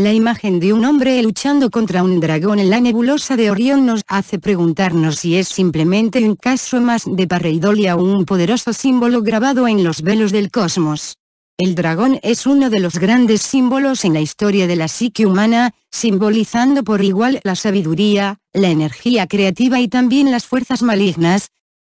La imagen de un hombre luchando contra un dragón en la nebulosa de Orión nos hace preguntarnos si es simplemente un caso más de pareidolia o un poderoso símbolo grabado en los velos del cosmos. El dragón es uno de los grandes símbolos en la historia de la psique humana, simbolizando por igual la sabiduría, la energía creativa y también las fuerzas malignas,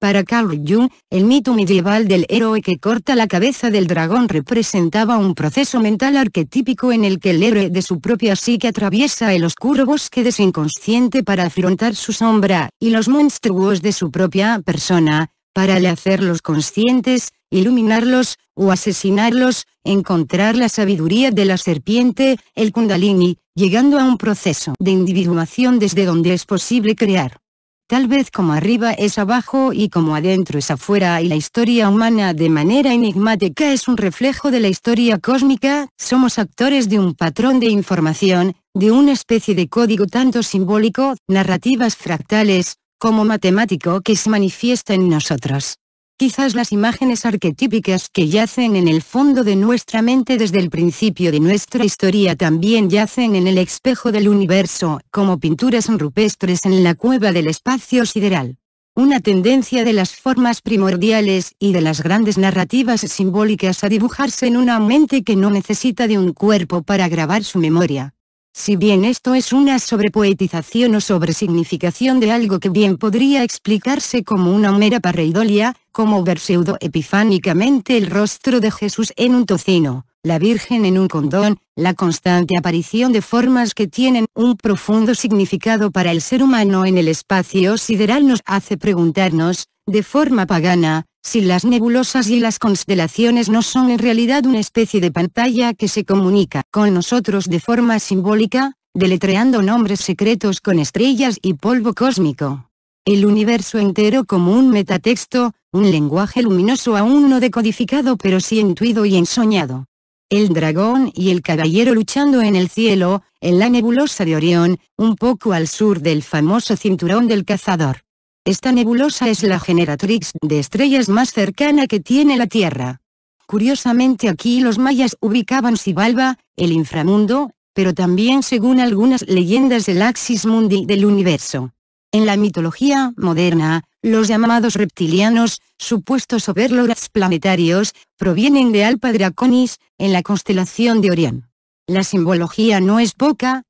para Carl Jung, el mito medieval del héroe que corta la cabeza del dragón representaba un proceso mental arquetípico en el que el héroe de su propia psique atraviesa el oscuro bosque de su inconsciente para afrontar su sombra, y los monstruos de su propia persona, para hacerlos conscientes, iluminarlos, o asesinarlos, encontrar la sabiduría de la serpiente, el kundalini, llegando a un proceso de individuación desde donde es posible crear. Tal vez como arriba es abajo y como adentro es afuera y la historia humana de manera enigmática es un reflejo de la historia cósmica, somos actores de un patrón de información, de una especie de código tanto simbólico, narrativas fractales, como matemático que se manifiesta en nosotros. Quizás las imágenes arquetípicas que yacen en el fondo de nuestra mente desde el principio de nuestra historia también yacen en el espejo del universo, como pinturas rupestres en la cueva del espacio sideral. Una tendencia de las formas primordiales y de las grandes narrativas simbólicas a dibujarse en una mente que no necesita de un cuerpo para grabar su memoria. Si bien esto es una sobrepoetización o sobresignificación de algo que bien podría explicarse como una mera parreidolia, como ver pseudo-epifánicamente el rostro de Jesús en un tocino, la Virgen en un condón, la constante aparición de formas que tienen un profundo significado para el ser humano en el espacio sideral nos hace preguntarnos, de forma pagana, si las nebulosas y las constelaciones no son en realidad una especie de pantalla que se comunica con nosotros de forma simbólica, deletreando nombres secretos con estrellas y polvo cósmico. El universo entero como un metatexto, un lenguaje luminoso aún no decodificado pero sí intuido y ensoñado. El dragón y el caballero luchando en el cielo, en la nebulosa de Orión, un poco al sur del famoso cinturón del cazador. Esta nebulosa es la generatrix de estrellas más cercana que tiene la Tierra. Curiosamente aquí los mayas ubicaban Xibalba, el inframundo, pero también según algunas leyendas el axis mundi del universo. En la mitología moderna, los llamados reptilianos, supuestos overlords planetarios, provienen de Alpha Draconis, en la constelación de Orión. La simbología no es poca,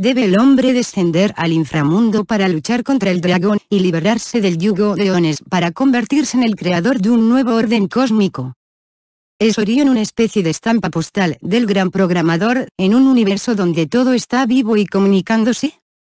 debe el hombre descender al inframundo para luchar contra el dragón y liberarse del yugo de Ones para convertirse en el creador de un nuevo orden cósmico. ¿Es Orión una especie de estampa postal del gran programador en un universo donde todo está vivo y comunicándose?